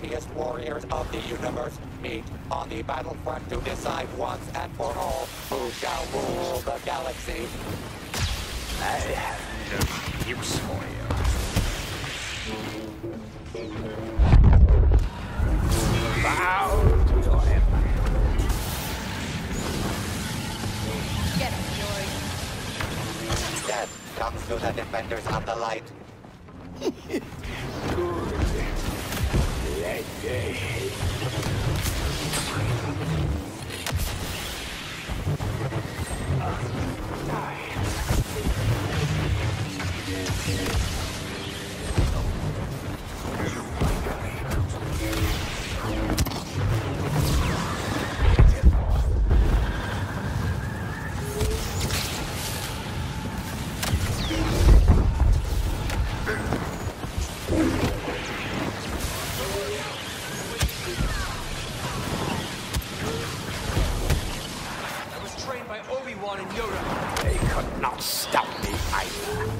mightiest warriors of the universe meet on the battlefront to decide once and for all who shall rule the galaxy. I have no use for you. Bow to your emperor. Get him, George. Death comes to the defenders of the light. Hate Obi-Wan and Yoda. They could not stop me either.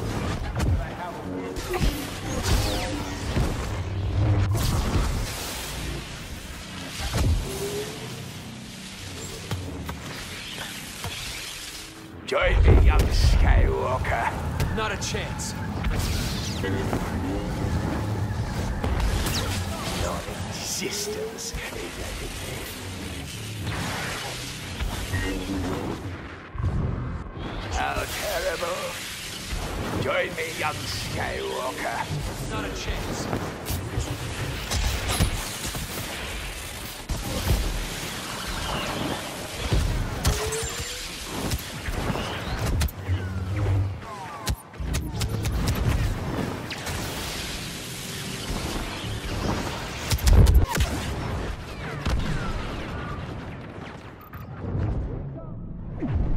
Join me, young Skywalker. Not a chance. Your existence is How terrible. Join me, young Skywalker. Not a chance. Difference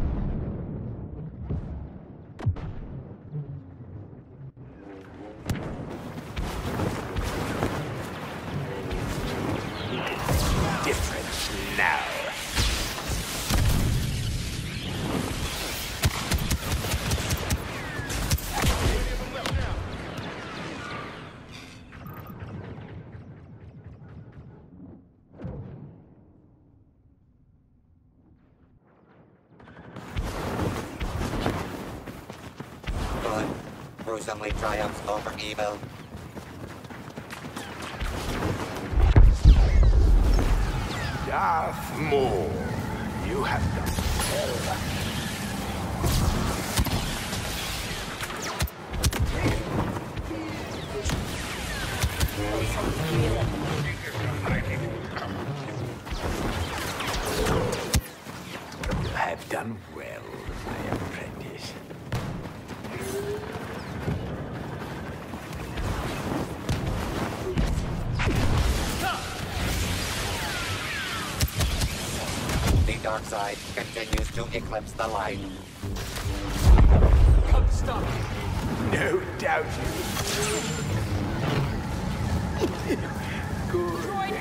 gruesomely triumphs over evil. Darth Maul, you have done well. You side continues to eclipse the light. Come stop me. No doubt you. Droid,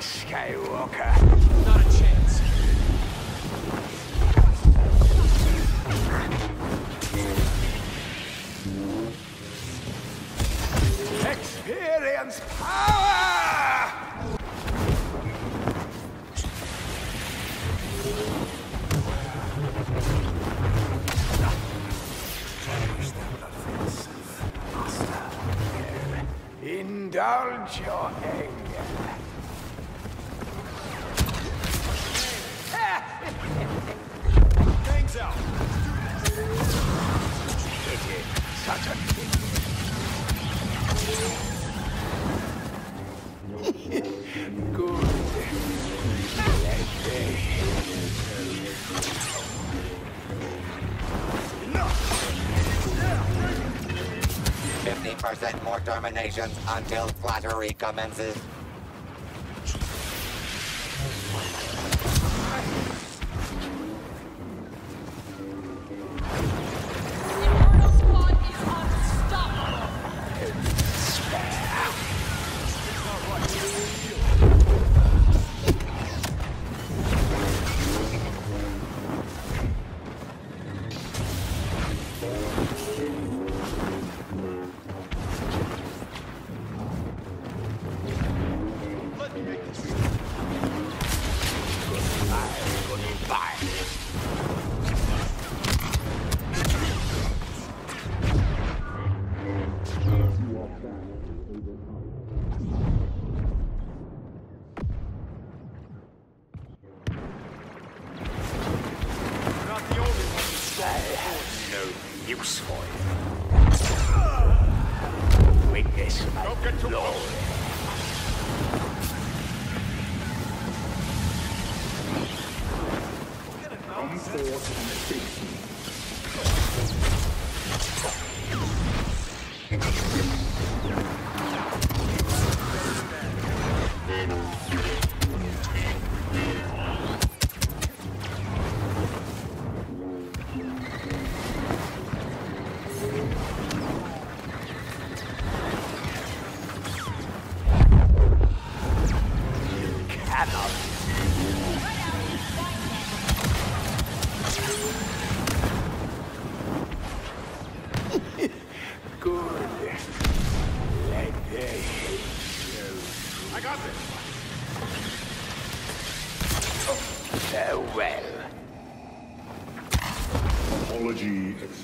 Skywalker. Not a chance. Experience power! Indulge your anger. Percent more terminations until flattery commences. Get too close. Come forth and face me.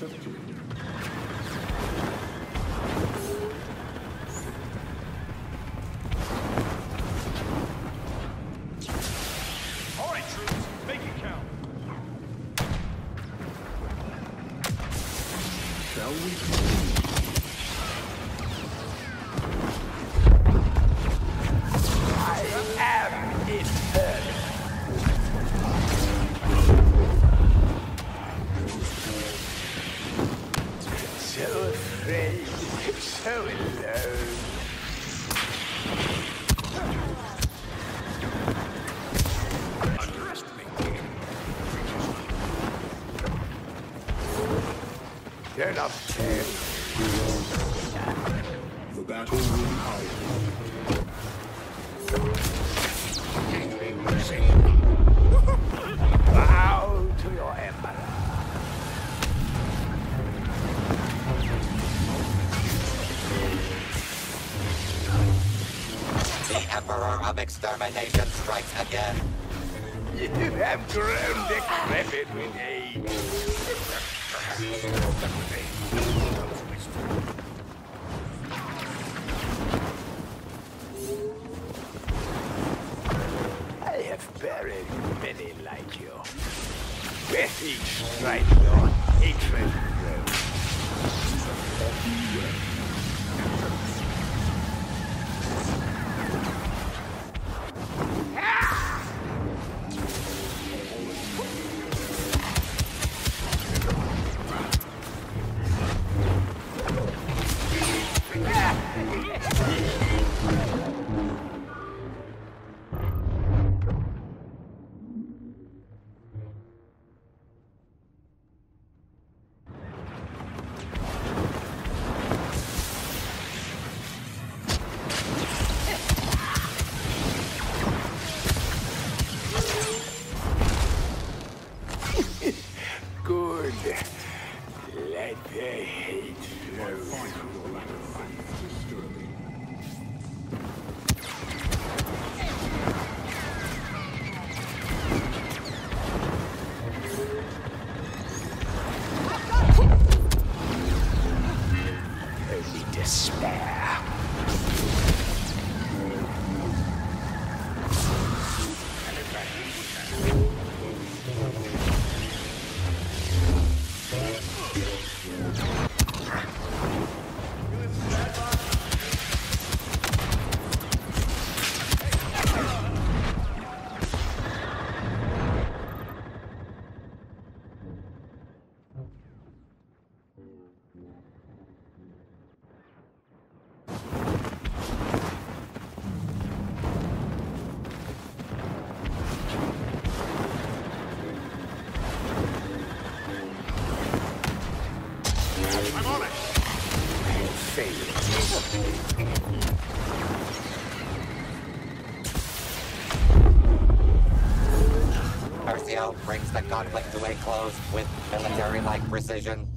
Accepted. Of Extermination strikes again. You have grown decrepit with age. I have buried many like you. With each strike your hatred grows. Let the hate flow. Only despair. Percio brings the conflict to a close with military-like precision.